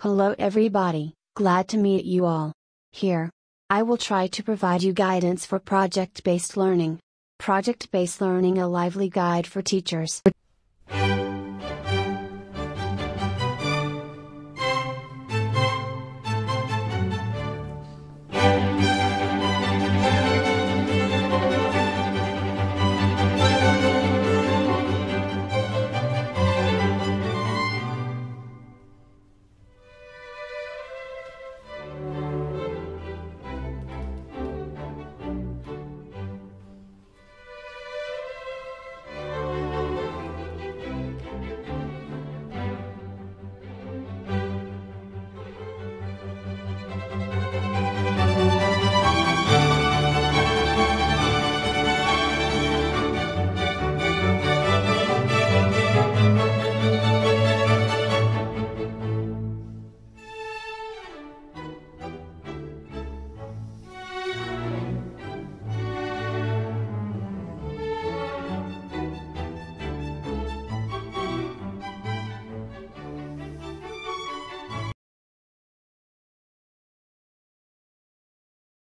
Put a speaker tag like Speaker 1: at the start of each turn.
Speaker 1: Hello everybody, glad to meet you all. Here, I will try to provide you guidance for project based learning. Project based learning, a lively guide for teachers.